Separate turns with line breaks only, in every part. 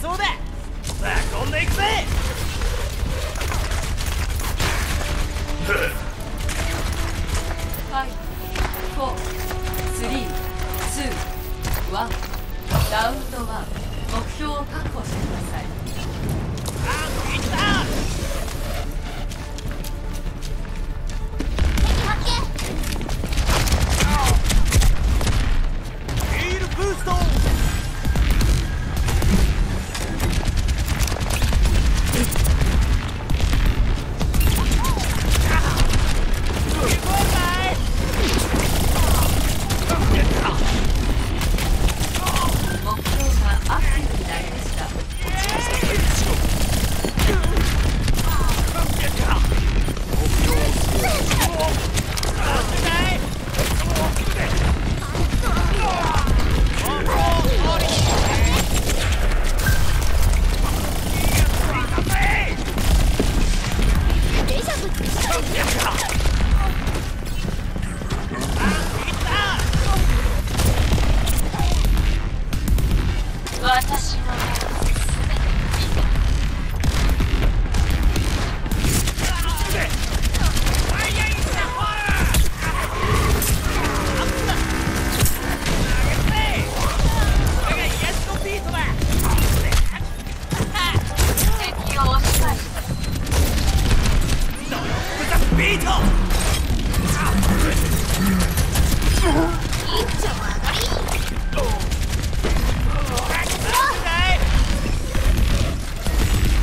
そうだ。さあ飛ん
でいくぜ。54321ラウンド1目標を確保してください。
あっい
った。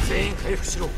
全員
回
復しろ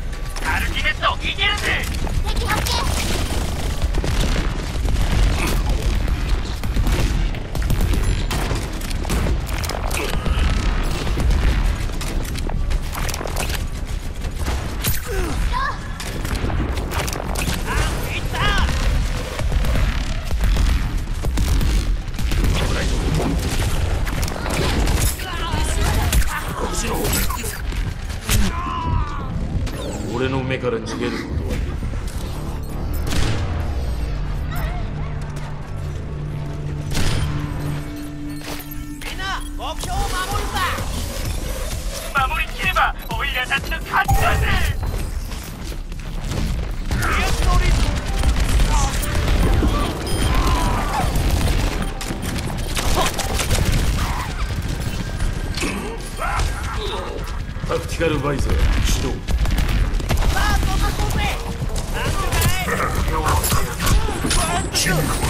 俺の目から逃げる
ことはできる
タク
ティカルバイ
ザー起動
Shoot.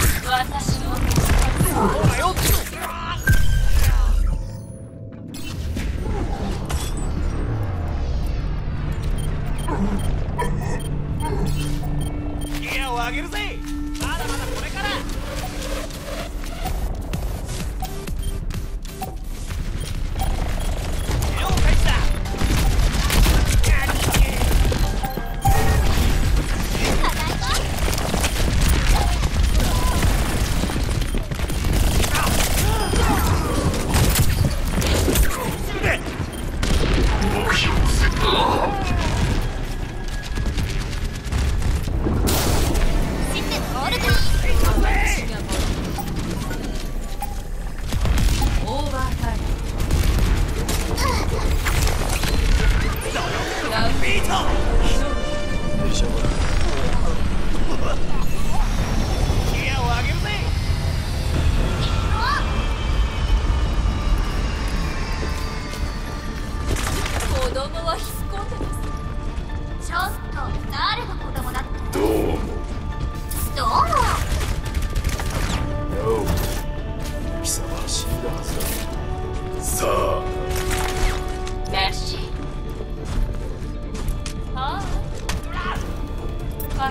ラ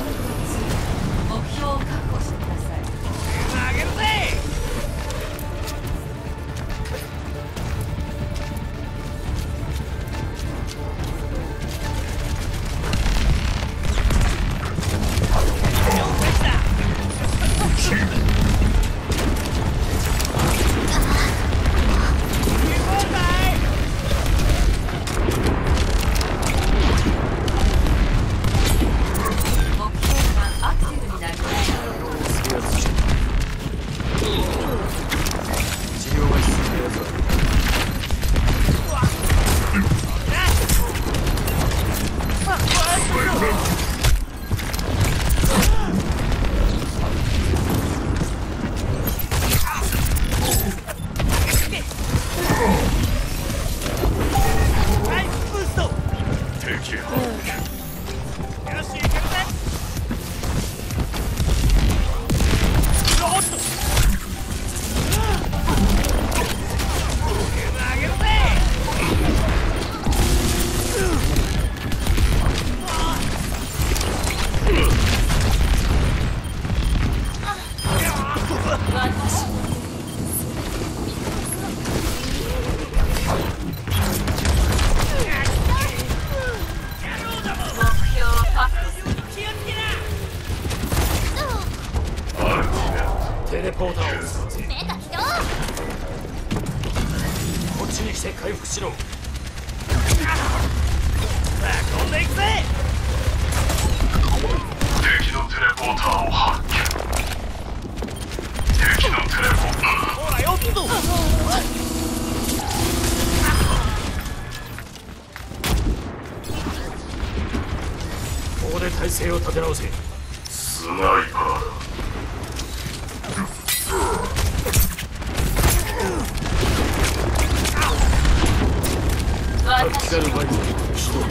ウン。ドしろ
運んでいくぜ
敵のテレポーターを発見。敵のテレポーター
ほらよっと。
ここで体勢を立て直せ。
スナイパーだ。
Что?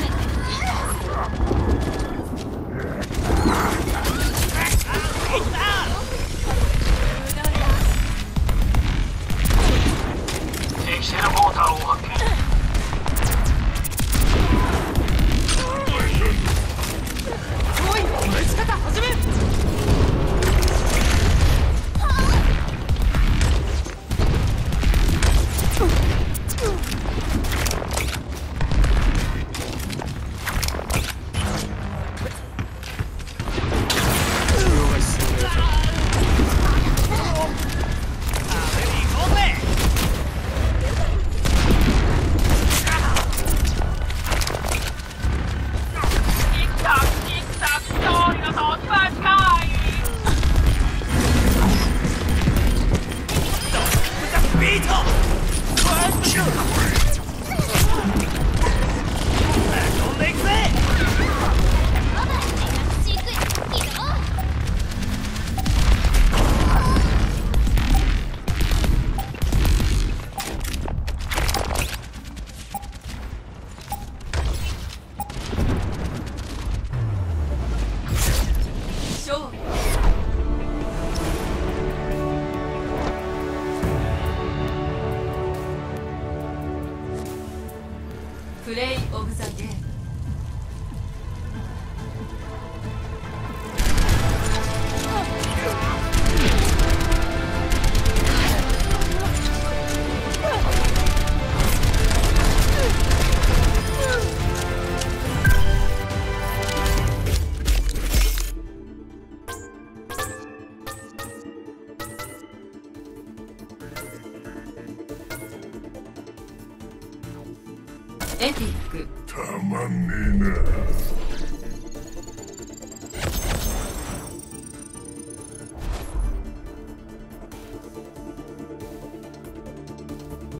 エピック。
たまんねえな。